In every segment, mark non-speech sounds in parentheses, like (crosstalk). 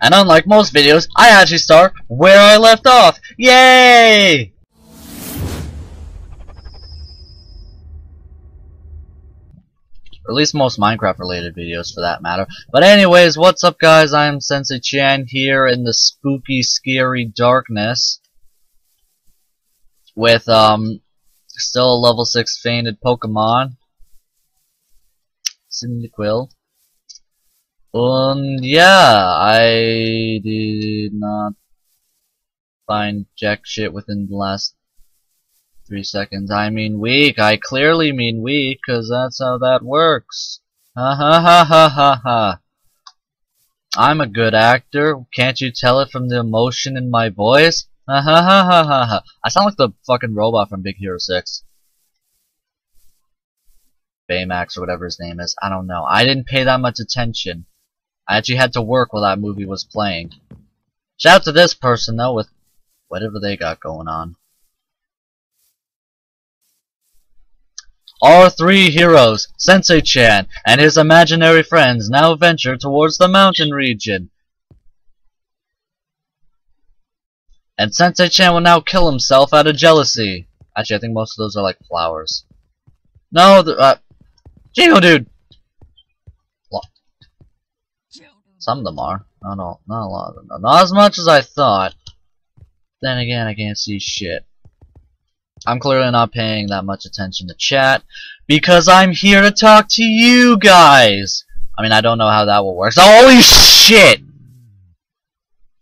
And unlike most videos, I actually start where I left off. Yay! Or at least most Minecraft related videos for that matter. But anyways, what's up guys? I'm Sensei Chan here in the spooky, scary darkness. With, um, still a level 6 fainted Pokemon. Cyndaquil. And yeah, I did not find jack shit within the last three seconds. I mean week. I clearly mean week, cause that's how that works. Ha ha ha ha ha ha. I'm a good actor. Can't you tell it from the emotion in my voice? Ha ha ha ha ha ha. I sound like the fucking robot from Big Hero 6. Baymax or whatever his name is. I don't know. I didn't pay that much attention. I actually had to work while that movie was playing. Shout out to this person though with whatever they got going on. Our three heroes, Sensei Chan and his imaginary friends, now venture towards the mountain region. And Sensei Chan will now kill himself out of jealousy. Actually, I think most of those are like flowers. No, the, uh, Geodude! Some of them are. Not all, not a lot of them. Not as much as I thought. Then again, I can't see shit. I'm clearly not paying that much attention to chat because I'm here to talk to you guys. I mean, I don't know how that will work. So, holy shit!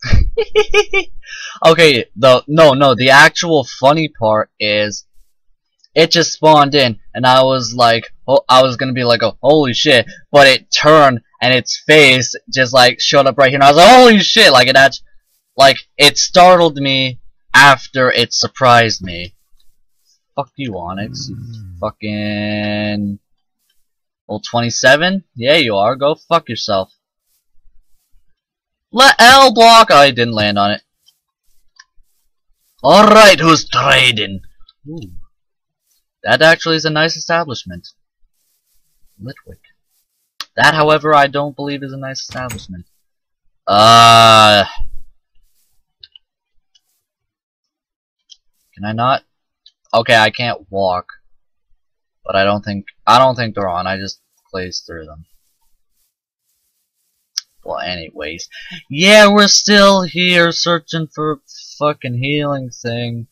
(laughs) okay, the no, no, the actual funny part is it just spawned in and I was like, oh, I was gonna be like, oh, holy shit, but it turned and its face just like showed up right here and I was like, holy shit, like it actually, like it startled me after it surprised me. Fuck you, Onix. You mm. fucking... Well, 27? Yeah, you are. Go fuck yourself. Let L block! Oh, I didn't land on it. Alright, who's trading? Ooh. That actually is a nice establishment. Litwick. That, however, I don't believe is a nice establishment. Uh... Can I not? Okay, I can't walk. But I don't think I don't think they're on. I just glazed through them. Well, anyways. Yeah, we're still here searching for fucking healing thing.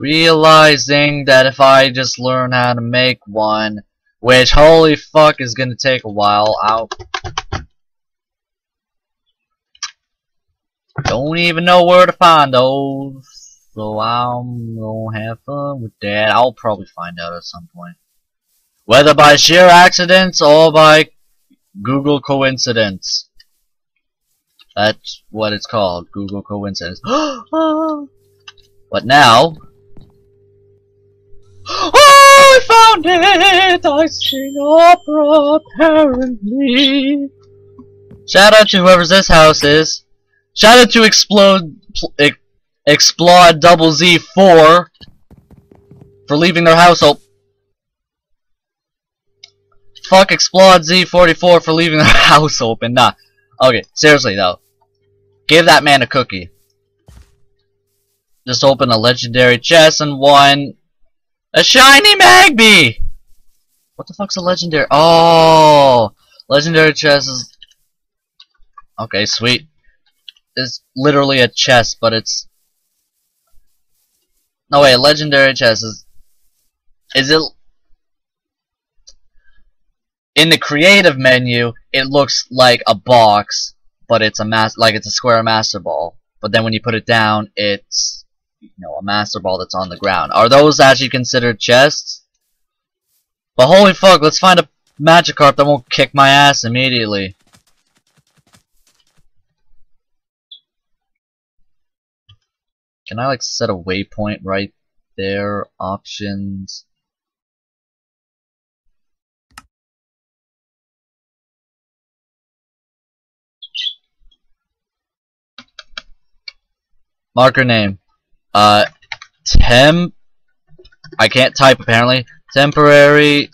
Realizing that if I just learn how to make one, which holy fuck is gonna take a while, I'll Don't even know where to find those. So I'm gonna have fun with that. I'll probably find out at some point. Whether by sheer accident or by Google coincidence. That's what it's called, Google coincidence. (gasps) but now... Oh, I found it! I sing opera, apparently. Shout out to whoever this house is. Shout out to Explode Explode Double Z 4 for leaving their house open. Fuck Explode Z44 for leaving their (laughs) house open. Nah. Okay, seriously though. Give that man a cookie. Just open a legendary chest and one a shiny Magby! What the fuck's a legendary? Oh, legendary chest is okay. Sweet It's literally a chest, but it's no wait, a legendary chest is is it in the creative menu it looks like a box but it's a mass like it's a square master ball but then when you put it down it's you know a master ball that's on the ground are those actually considered chests but holy fuck let's find a Magikarp that won't kick my ass immediately Can I like set a waypoint right there? Options. Marker name. Uh, temp. I can't type apparently. Temporary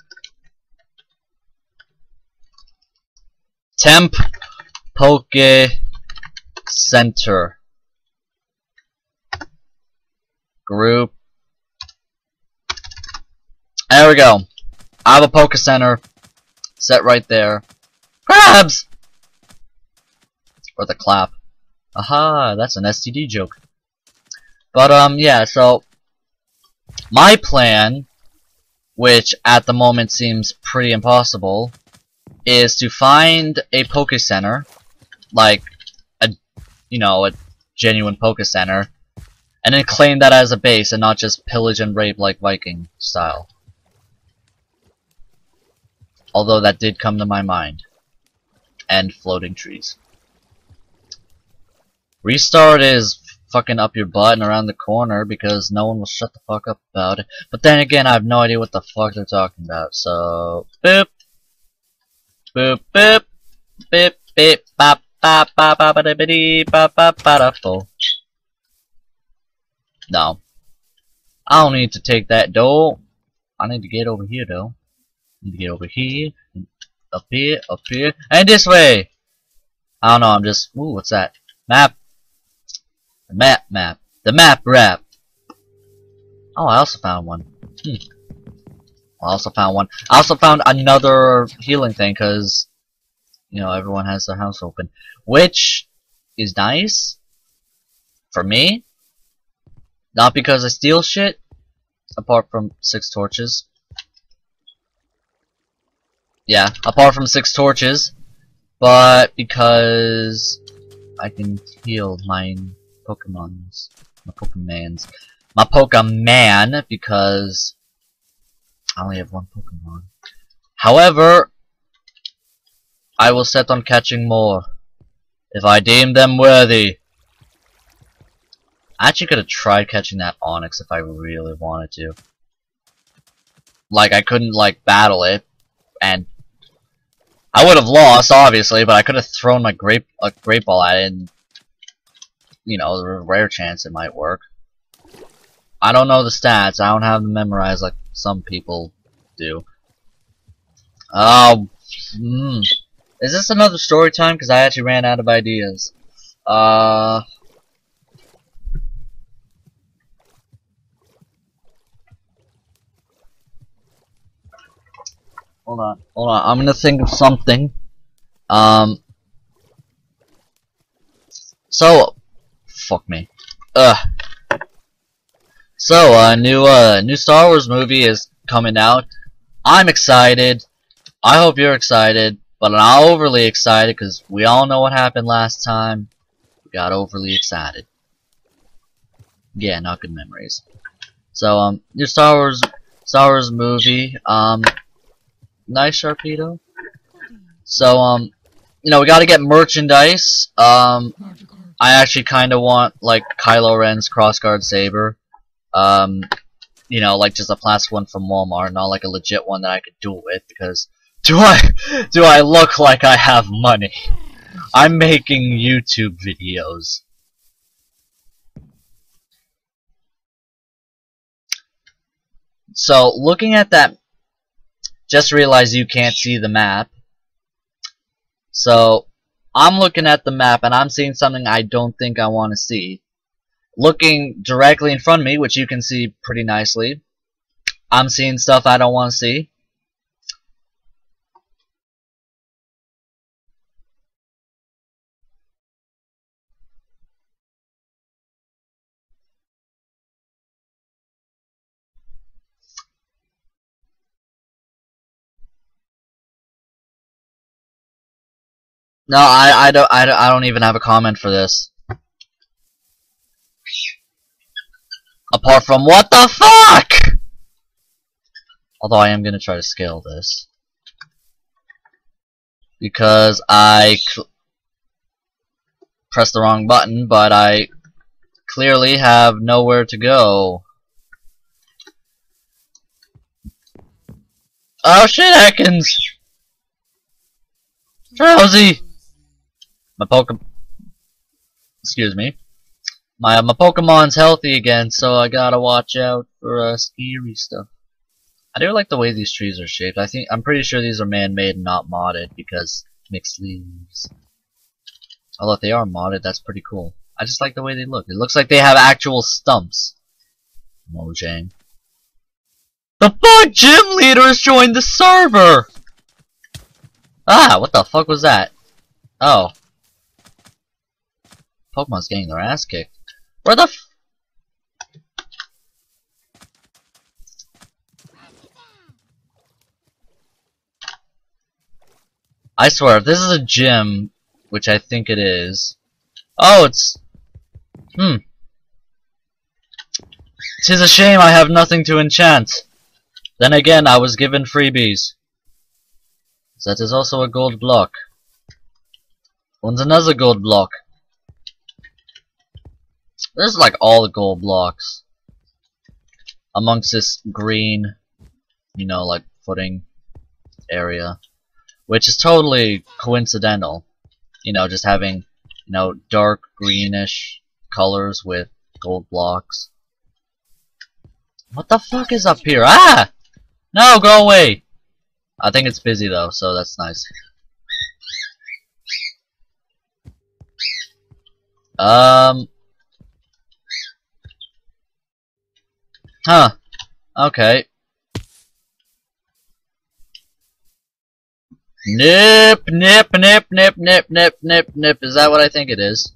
Temp Poke Center. Group. There we go. I have a Poke Center set right there. Crabs! Or the clap. Aha, that's an STD joke. But, um, yeah, so, my plan, which at the moment seems pretty impossible, is to find a Poke Center, like, a, you know, a genuine Poke Center, and then claim that as a base and not just pillage and rape like Viking style. Although that did come to my mind. And floating trees. Restart is fucking up your butt and around the corner because no one will shut the fuck up about it. But then again, I have no idea what the fuck they're talking about, so... Boop! Boop, boop! Boop, beep, bop, bop, bop, bop, bada, bidi, bop, bop, bada, full. No. I don't need to take that, door. I need to get over here, though. Need to get over here, up here, up here, and this way! I don't know, I'm just... Ooh, what's that? Map! The map map. The map wrap. Oh, I also found one. Hmm. I also found one. I also found another healing thing because, you know, everyone has their house open. Which is nice. For me. Not because I steal shit. Apart from six torches. Yeah, apart from six torches. But because I can heal mine Pokemons. My Pokemans. My Pokemon, because I only have one Pokemon. However, I will set on catching more, if I deem them worthy. I actually could have tried catching that Onix if I really wanted to. Like, I couldn't, like, battle it, and I would have lost, obviously, but I could have thrown my grape, a great ball at it and you know, there's a rare chance it might work. I don't know the stats. I don't have them memorized like some people do. Oh, hmm. Is this another story time? Because I actually ran out of ideas. Uh... Hold on, hold on. I'm gonna think of something. Um. So, fuck me. Ugh. So, a uh, new uh, new Star Wars movie is coming out. I'm excited. I hope you're excited, but not overly excited because we all know what happened last time. We got overly excited. Yeah, not good memories. So, um, new Star Wars Star Wars movie. Um, nice Sharpedo. So, um, you know, we got to get merchandise. Um, I actually kind of want like Kylo Ren's crossguard saber. Um, you know, like just a plastic one from Walmart, not like a legit one that I could duel with. Because do I (laughs) do I look like I have money? I'm making YouTube videos. So looking at that, just realize you can't see the map. So I'm looking at the map and I'm seeing something I don't think I want to see. Looking directly in front of me, which you can see pretty nicely, I'm seeing stuff I don't want to see. No, I, I don't, I, I don't even have a comment for this. Apart from what the fuck? Although I am gonna try to scale this. Because I pressed the wrong button, but I clearly have nowhere to go. Oh shit, Atkins! Drowzee! My Pokemon, excuse me, my my Pokemon's healthy again, so I gotta watch out for uh, scary stuff. I do like the way these trees are shaped. I think I'm pretty sure these are man-made and not modded because Mixed leaves. Although if they are modded, that's pretty cool. I just like the way they look. It looks like they have actual stumps. Mojang. The fuck gym leader has joined the server! Ah, what the fuck was that? Oh. Pokemon's getting their ass kicked. Where the f- I swear, if this is a gym, which I think it is. Oh, it's... Hmm. Tis a shame I have nothing to enchant. Then again, I was given freebies. That is also a gold block. And another gold block. There's like all the gold blocks. Amongst this green, you know, like footing area. Which is totally coincidental. You know, just having, you know, dark greenish colors with gold blocks. What the fuck is up here? Ah! No, go away! I think it's busy though, so that's nice. Um. Huh. Okay. Nip, nip, nip, nip, nip, nip, nip, nip. Is that what I think it is?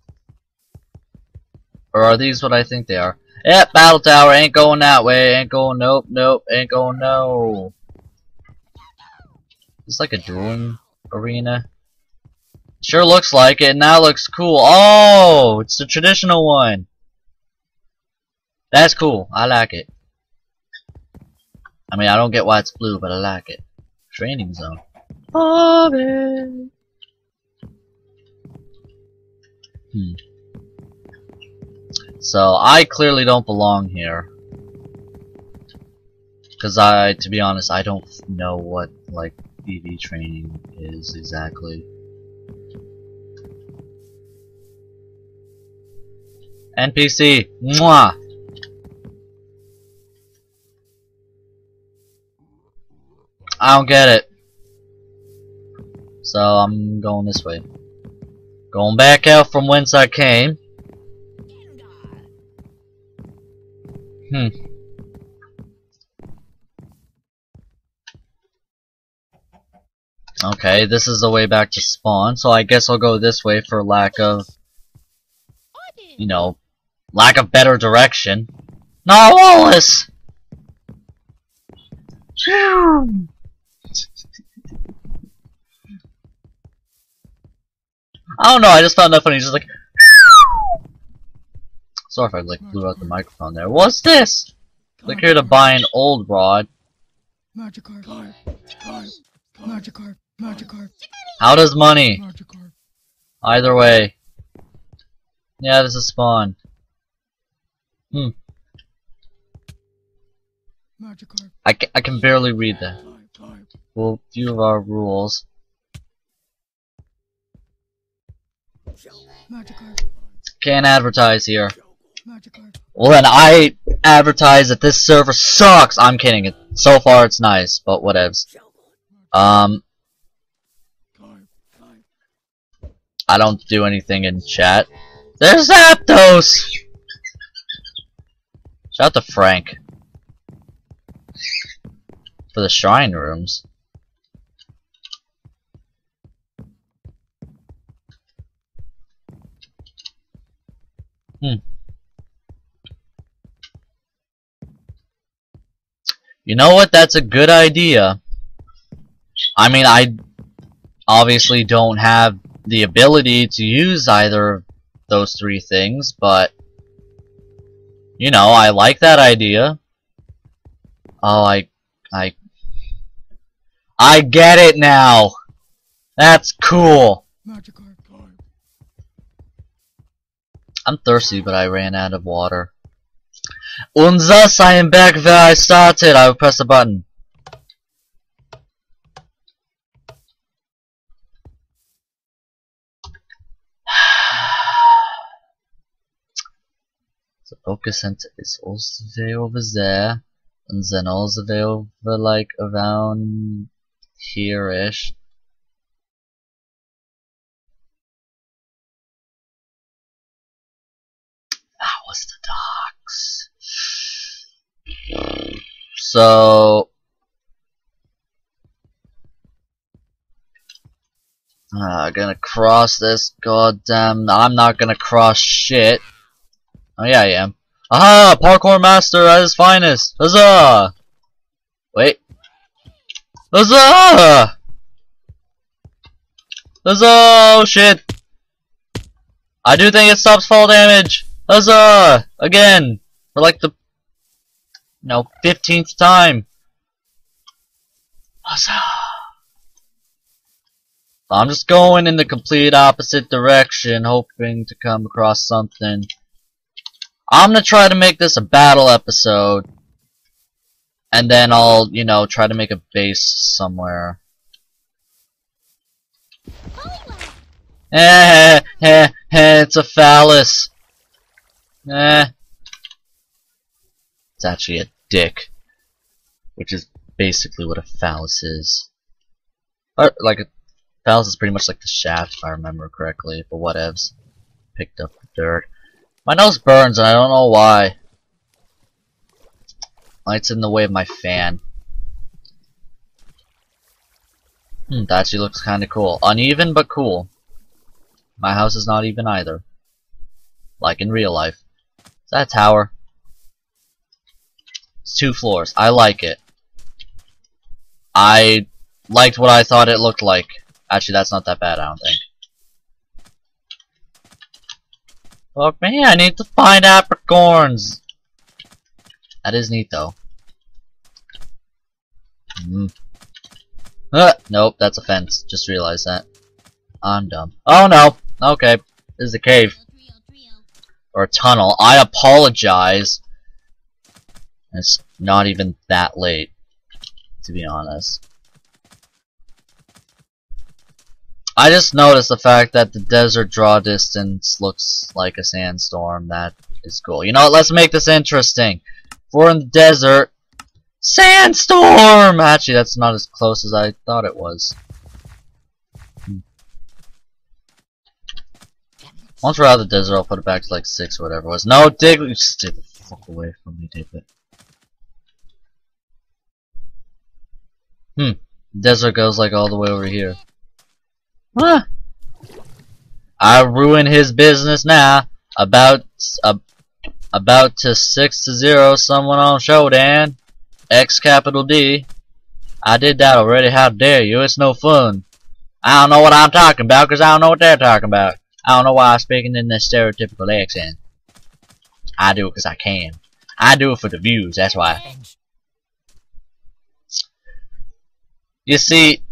Or are these what I think they are? Yep, battle tower ain't going that way. Ain't going, nope, nope, ain't going, no. It's like a dueling arena. Sure looks like it. Now looks cool. Oh, it's the traditional one. That's cool. I like it. I mean, I don't get why it's blue, but I like it. Training zone. Hmm. So, I clearly don't belong here. Because I, to be honest, I don't know what, like, EV training is exactly. NPC! Mwah! I don't get it. So I'm going this way. Going back out from whence I came. Hmm. Okay, this is the way back to spawn, so I guess I'll go this way for lack of, you know, lack of better direction. No, Wallace! I don't know, I just found that funny, just like Sorry if I like blew out the microphone there. What's this? Click here to buy an old rod. Magikarp. Magikarp. Magikarp. How does money? Either way. Yeah, this is spawn. Hmm. Magikarp. I, ca I can barely read that. Well, few of our rules. Can't advertise here. Well then, I advertise that this server sucks! I'm kidding. It, so far it's nice, but whatevs. Um, I don't do anything in chat. There's Zapdos! Shout out to Frank. For the shrine rooms. Hmm. You know what? That's a good idea. I mean, I obviously don't have the ability to use either of those three things, but you know, I like that idea. Oh, I, I, I get it now. That's cool. I'm thirsty, but I ran out of water. Thus, I am back where I started. I will press the button. (sighs) the focus center is also way over there, and then all the way over, like, around here-ish. Was the docks. So uh, gonna cross this goddamn I'm not gonna cross shit. Oh yeah I am. Aha! Parkour master at his finest! Huzzah! Wait. Huzzah! Huzzah! Oh shit! I do think it stops fall damage! Huzzah! Again! For like the... No, 15th time! Huzzah! I'm just going in the complete opposite direction, hoping to come across something. I'm gonna try to make this a battle episode. And then I'll, you know, try to make a base somewhere. Eh, eh, eh, it's a phallus. Eh. It's actually a dick. Which is basically what a phallus is. Or, like, a phallus is pretty much like the shaft, if I remember correctly, but whatevs. Picked up the dirt. My nose burns, and I don't know why. Light's in the way of my fan. Hmm, that actually looks kinda cool. Uneven, but cool. My house is not even either. Like in real life. Is that a tower? It's two floors. I like it. I liked what I thought it looked like. Actually, that's not that bad, I don't think. Fuck me, I need to find apricorns! That is neat, though. Mm. Uh, nope, that's a fence. Just realized that. I'm dumb. Oh no! Okay, this is a cave. Or tunnel. I apologize. It's not even that late, to be honest. I just noticed the fact that the desert draw distance looks like a sandstorm. That is cool. You know what? Let's make this interesting. If we're in the desert, sandstorm! Actually, that's not as close as I thought it was. Once we're out of the desert, I'll put it back to like 6 or whatever it was. No, Diglett! Stay the fuck away from me, David. Hmm. Desert goes like all the way over here. Huh. I ruin his business now. About uh, about to six to zero someone on Shodan. X capital D. I did that already. How dare you? It's no fun. I don't know what I'm talking about because I don't know what they're talking about. I don't know why I'm speaking in that stereotypical accent. I do it because I can. I do it for the views. That's why. You see,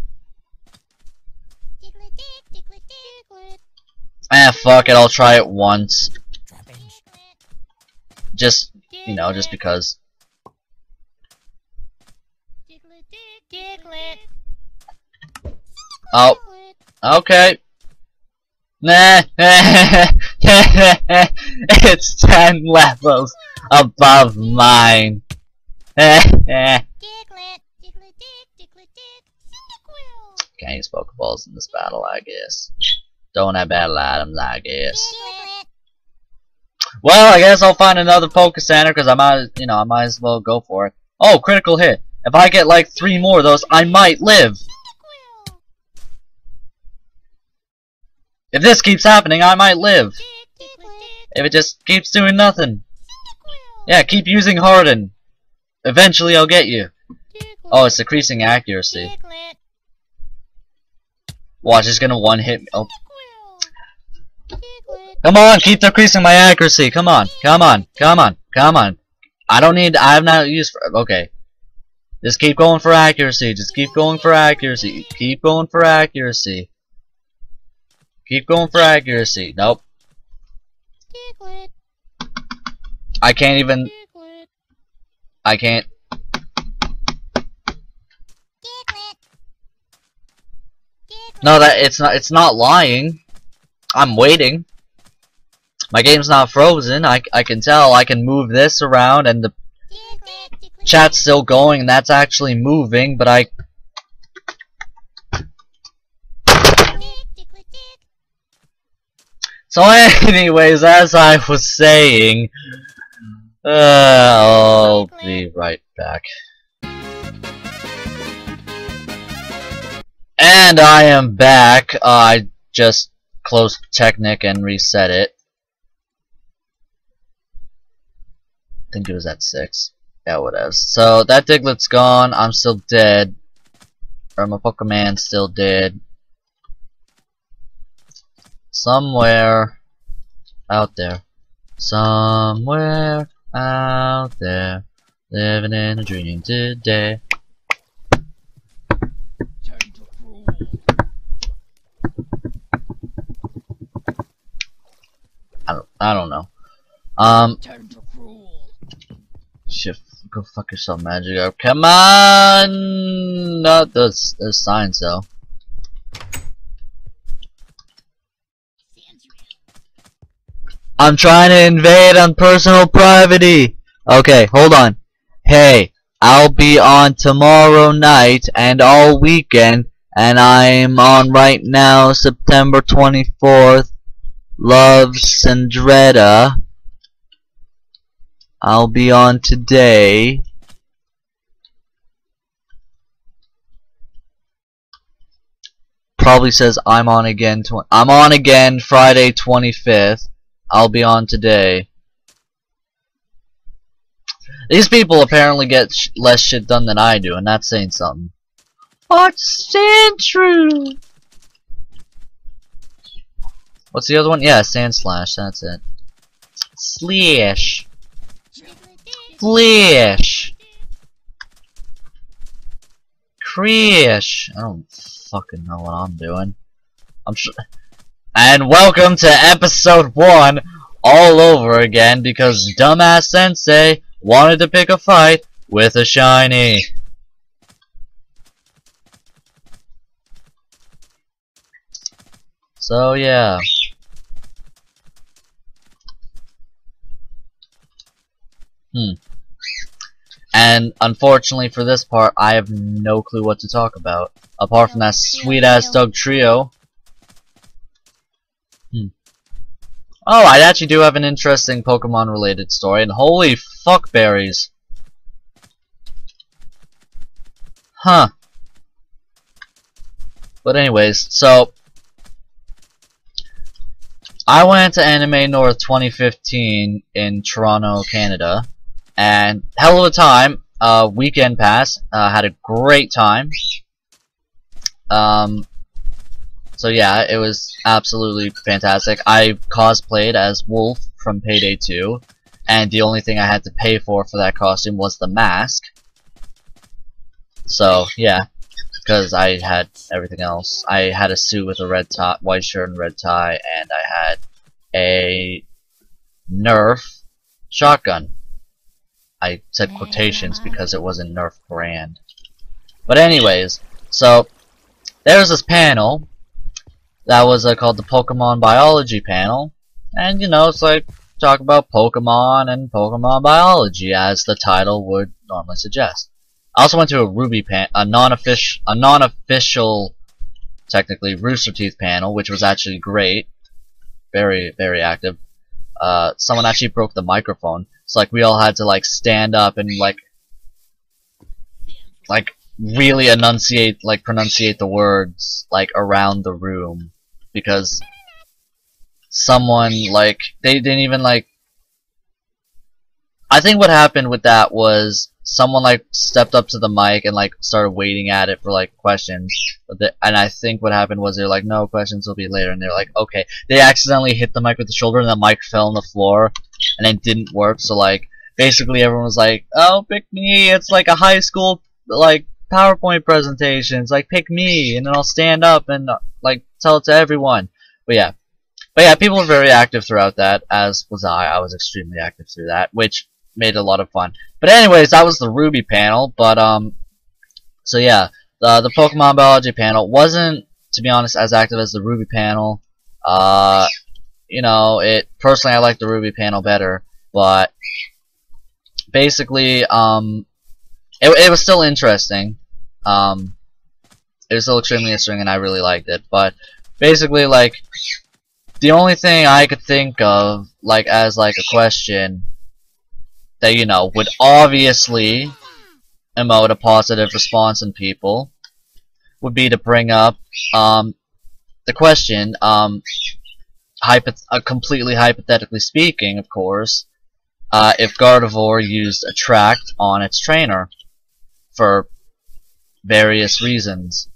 Ah, fuck it, I'll try it once. Just, you know, just because. Oh, okay. (laughs) It's 10 levels above mine. (laughs) Can't use Pokeballs in this battle, I guess. Don't have battle items, I guess. Well, I guess I'll find another Poke Center because I might, you know, I might as well go for it. Oh, critical hit. If I get like three more of those, I might live. If this keeps happening, I might live. If it just keeps doing nothing. Yeah, keep using Harden. Eventually I'll get you. Oh, it's decreasing accuracy. Watch, it's gonna one hit me. Oh. Come on, keep decreasing my accuracy. Come on, come on, come on, come on. I don't need. I have not used. For, okay. Just keep going for accuracy. Just keep going for accuracy. Keep going for accuracy. Keep going for accuracy. Nope. I can't even. I can't. No, that it's not. It's not lying. I'm waiting. My game's not frozen. I, I can tell. I can move this around and the chat's still going and that's actually moving, but I... It's So (laughs) anyways, as I was saying, uh, I'll be right back. And I am back. Uh, I just closed Technic and reset it. I think it was at 6. Yeah, whatever. So, that Diglett's gone. I'm still dead. Or my Pokemon still dead. Somewhere out there. Somewhere out there. Living in a dream today. I don't, I don't know. Um, shit, go fuck yourself, Magikarp. Come on! Not the, the signs, though. I'm trying to invade on personal privacy. Okay, hold on. Hey, I'll be on tomorrow night and all weekend, and I'm on right now, September 24th. Love Sandretta. I'll be on today. Probably says I'm on again. I'm on again Friday 25th. I'll be on today. These people apparently get sh less shit done than I do, and that's saying something. What's Sandshrew? What's the other one? Yeah, Sandslash, that's it. Slash. Flash. Crash. I don't fucking know what I'm doing. I'm sure. And welcome to episode one all over again because dumbass sensei wanted to pick a fight with a shiny. So yeah. Hmm. And unfortunately for this part, I have no clue what to talk about. Apart from that sweet ass Dugtrio. Oh, I actually do have an interesting Pokemon related story, and holy fuck berries. Huh. But anyways, so I went to Anime North 2015 in Toronto, Canada, and hell of a time. Uh, weekend pass. Uh, had a great time. Um, so yeah, it was absolutely fantastic. I cosplayed as Wolf from Payday 2, and the only thing I had to pay for for that costume was the mask. So yeah, because I had everything else. I had a suit with a red top, white shirt and red tie, and I had a Nerf shotgun. I said quotations because it wasn't Nerf brand. But anyways, so there's this panel that was uh, called the Pokemon Biology panel, and you know it's like talk about Pokemon and Pokemon biology as the title would normally suggest. I also went to a RWBY pan, a non-official, a non-official, technically Rooster Teeth panel, which was actually great, very very active. Uh, someone actually broke the microphone. It's like we all had to like stand up and like like really enunciate like pronunciate the words like around the room because someone like they didn't even like I think what happened with that was someone like stepped up to the mic and like started waiting at it for like questions. But the, and I think what happened was they're like no questions will be later. And they're like okay. They accidentally hit the mic with the shoulder and the mic fell on the floor and it didn't work. So like basically everyone was like oh pick me. It's like a high school like PowerPoint presentation it's like pick me and then I'll stand up and uh, like tell it to everyone but yeah but yeah people were very active throughout that as was I I was extremely active through that which made a lot of fun but anyways, that was the RWBY panel. But um, so yeah, the the Pokemon biology panel wasn't, to be honest, as active as the RWBY panel. Uh, you know, it personally I like the RWBY panel better, but basically, um, it it was still interesting. Um, it was still extremely interesting, and I really liked it. But basically, like, the only thing I could think of, like as like a question that you know would obviously emote a positive response in people, would be to bring up um the question um hypoth uh, completely hypothetically speaking, of course, uh, if Gardevoir used Attract on its trainer for various reasons.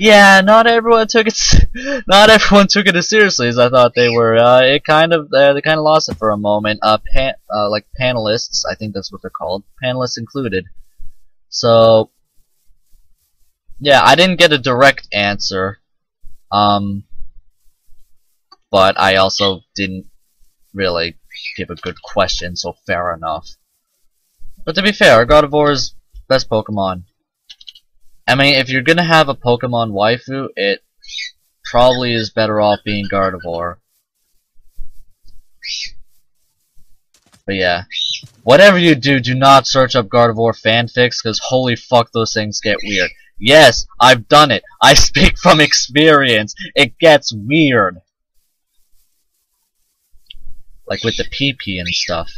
Yeah, not everyone took it. (laughs) Not everyone took it as seriously as I thought they were. Uh, it kind of uh, they kind of lost it for a moment. Uh, pan uh, like panelists, I think that's what they're called, panelists included. So, yeah, I didn't get a direct answer. Um, but I also didn't really give a good question, so fair enough. But to be fair, Gardevoir is best Pokemon. I mean, if you're gonna have a Pokemon waifu, it probably is better off being Gardevoir. But yeah. Whatever you do, do not search up Gardevoir fanfics, because holy fuck, those things get weird. Yes, I've done it. I speak from experience. It gets weird. Like with the PP and stuff.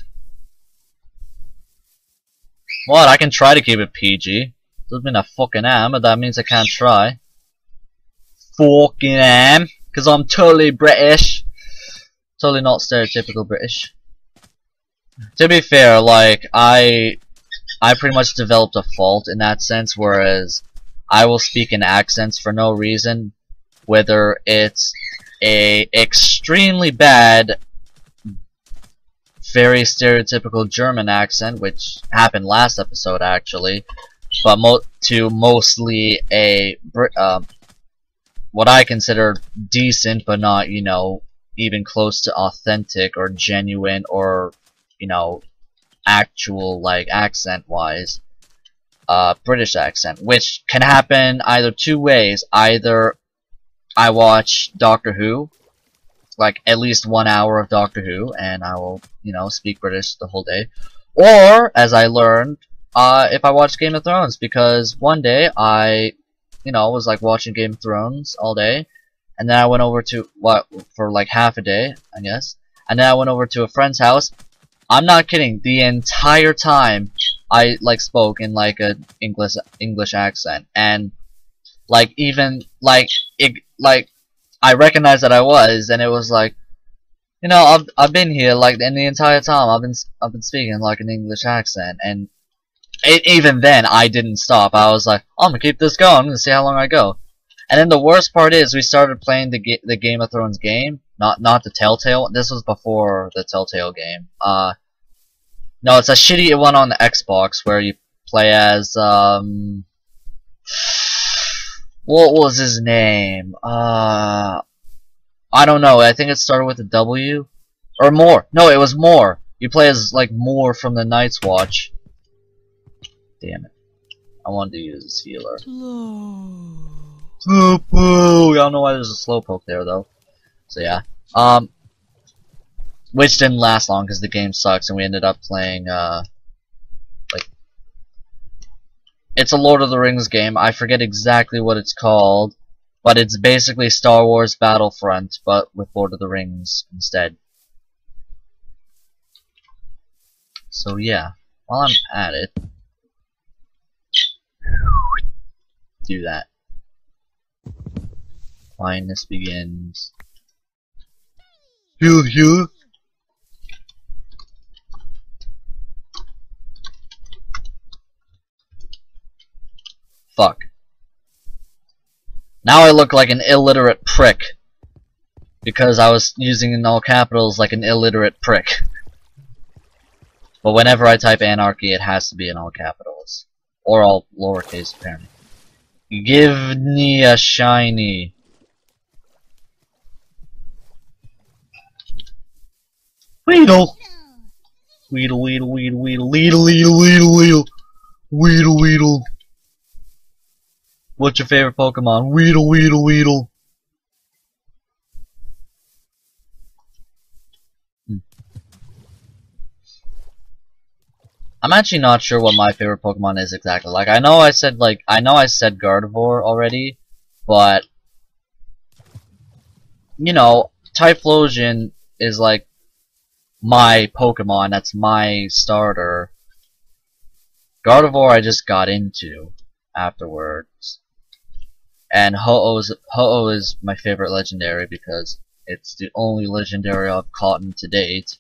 What? I can try to keep it PG. Doesn't mean I fucking am, but that means I can't try. Fucking am. Because I'm totally British. Totally not stereotypical British. To be fair, like, I... I pretty much developed a fault in that sense, whereas I will speak in accents for no reason, whether it's a extremely bad very stereotypical German accent, which happened last episode actually, but mo to mostly a um, what I consider decent, but not you know even close to authentic or genuine or you know actual like accent wise uh, British accent, which can happen either two ways. Either I watch Doctor Who, like at least one hour of Doctor Who, and I will, you know, speak British the whole day. Or, as I learned, uh, if I watch Game of Thrones, because one day I, you know, was like watching Game of Thrones all day, and then I went over to what for like half a day, I guess, and then I went over to a friend's house. I'm not kidding. The entire time I like spoke in like a English English accent, and like even like it like I recognized that I was, and it was like, you know, I've I've been here like and the entire time I've been I've been speaking like an English accent, and it, even then I didn't stop. I was like, I'm gonna keep this going. I'm gonna see how long I go. And then the worst part is we started playing the ga the Game of Thrones game, not not the Telltale. This was before the Telltale game. Uh, no, it's a shitty one on the Xbox where you play as um. What was his name? Uh, I don't know. I think it started with a W, or more. No, it was more. You play as like more from the Night's Watch. Damn it! I wanted to use this healer. Slowpoke. I don't know why there's a slowpoke there though. So yeah. Um, which didn't last long because the game sucks, and we ended up playing uh, like it's a Lord of the Rings game. I forget exactly what it's called, but it's basically Star Wars Battlefront, but with Lord of the Rings instead. So yeah, while I'm at it, do that. Blindness begins. Heal, heal. Fuck. Now I look like an illiterate prick. Because I was using in all capitals like an illiterate prick. But whenever I type anarchy, it has to be in all capitals. Or all lowercase, apparently. Give me a shiny. Weedle! Weedle, weedle, weedle, weedle, weedle, weedle, weedle, weedle. Weedle, weedle. What's your favorite Pokemon? Weedle, weedle, weedle. I'm actually not sure what my favorite Pokemon is exactly. Like, I know I said, like, I know I said Gardevoir already, but... you know, Typhlosion is like my Pokemon. That's my starter. Gardevoir I just got into afterwards. And Ho-Oh is, Ho-Oh is my favorite legendary because it's the only legendary I've caught in to date.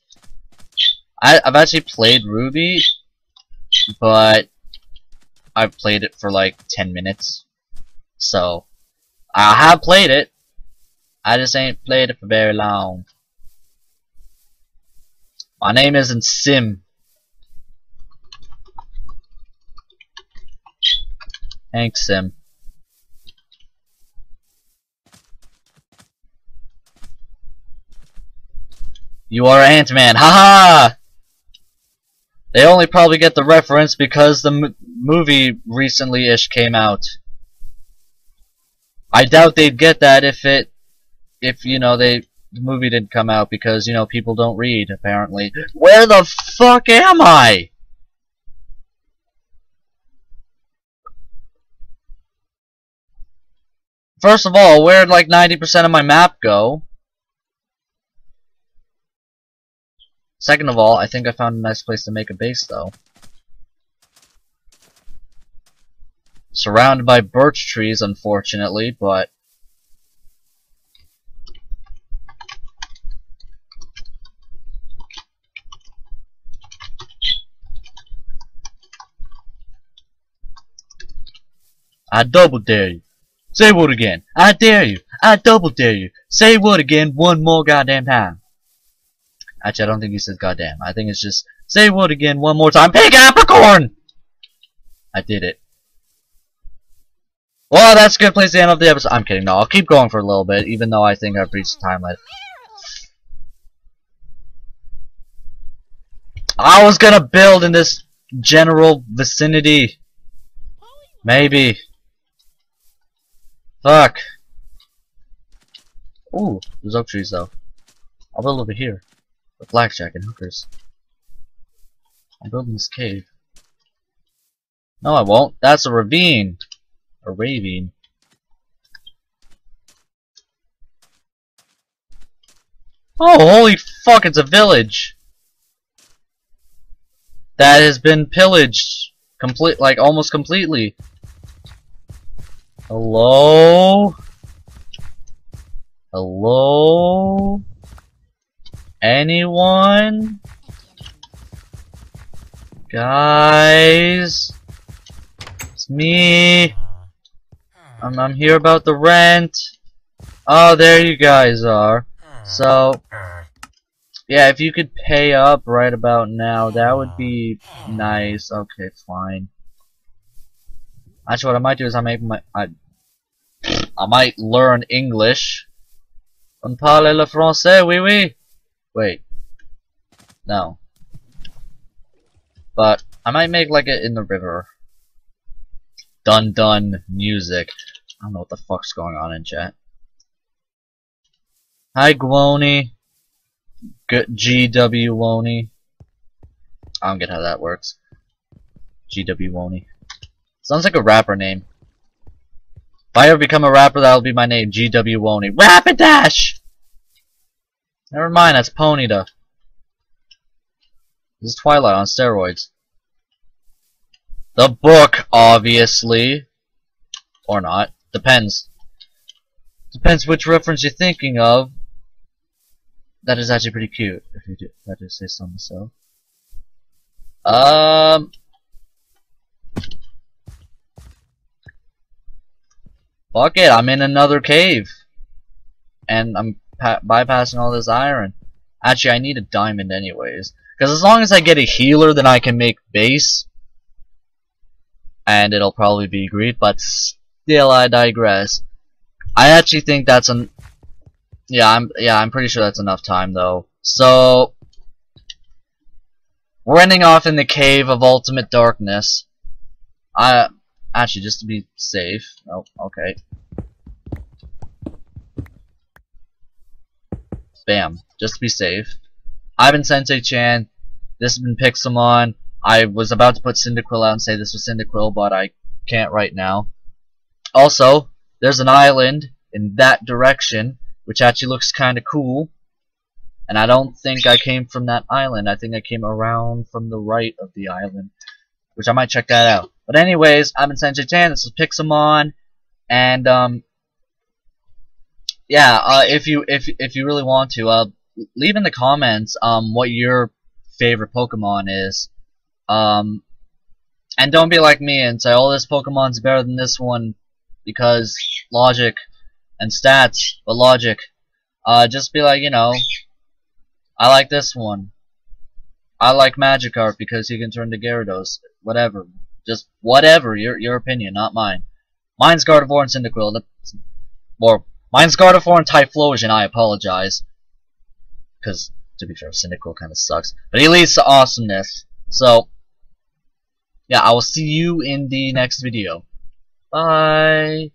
I, I've actually played Ruby, but I've played it for like 10 minutes. So, I have played it. I just ain't played it for very long. My name isn't Sim. Thanks, Sim. You are Ant-Man. Haha! They only probably get the reference because the movie recently-ish came out. I doubt they'd get that if it, if, you know, they, the movie didn't come out because, you know, people don't read, apparently. Where the fuck am I? First of all, where'd like 90% of my map go? Second of all, I think I found a nice place to make a base though. Surrounded by birch trees, unfortunately, but... I double dare you. Say what again? I dare you. I double dare you. Say what again one more goddamn time. Actually, I don't think he says goddamn. I think it's just say what again one more time. Pig Capricorn! I did it. Well, that's a good place to end off the episode. I'm kidding. No, I'll keep going for a little bit, even though I think I've reached the time limit. I was gonna build in this general vicinity. Maybe. Fuck. Ooh, there's oak trees though. I'll build over here. Blackjack and hookers. I'm building this cave. No, I won't. That's a ravine. A ravine. Oh, holy fuck, it's a village! That has been pillaged. Complete, like, almost completely. Hello? Hello? Anyone? Guys? It's me. I'm, I'm here about the rent. Oh, there you guys are. So, yeah, if you could pay up right about now, that would be nice. Okay, fine. Actually, what I might do is I might my I I might learn English. On parle le français, oui oui. Wait. No. But I might make like it in the river. Dun dun music. I don't know what the fuck's going on in chat. Hi Gwony. GW Wony. I don't get how that works. GW Wony. Sounds like a rapper name. If I ever become a rapper, that'll be my name, GW Wony. Rapidash! Never mind, that's Ponyta. This is Twilight on steroids. The book, obviously. Or not. Depends. Depends which reference you're thinking of. That is actually pretty cute, if you do, if I do say something, so myself. Um... Fuck it, I'm in another cave. And I'm bypassing all this iron. Actually, I need a diamond anyways. Because as long as I get a healer, then I can make base. And it'll probably be great, but still I digress. I actually think that's an... Yeah, I'm yeah, I'm pretty sure that's enough time though. So we're ending off in the cave of ultimate darkness. I Actually, just to be safe. Oh, okay. Bam. Just to be safe. I've been Sensei Chan. This has been Pixelmon. I was about to put Cyndaquil out and say this was Cyndaquil, but I can't right now. Also, there's an island in that direction which actually looks kind of cool. And I don't think I came from that island. I think I came around from the right of the island, which I might check that out. But anyways, I'm Insensei Tan. This is Pixelmon, and um, yeah. Uh, if you if if you really want to, uh, leave in the comments um what your favorite Pokemon is. Um, and don't be like me and say, "Oh, this Pokemon's better than this one," because logic and stats, but logic. Uh, just be like, you know, I like this one. I like Magikarp because he can turn to Gyarados. Whatever. Just whatever. Your your opinion, not mine. Mine's Gardevoir and Cyndaquil. That's, or mine's Gardevoir and Typhlosion. I apologize. Because to be fair, Cyndaquil kind of sucks, but he leads to awesomeness. So yeah, I will see you in the next video. Bye.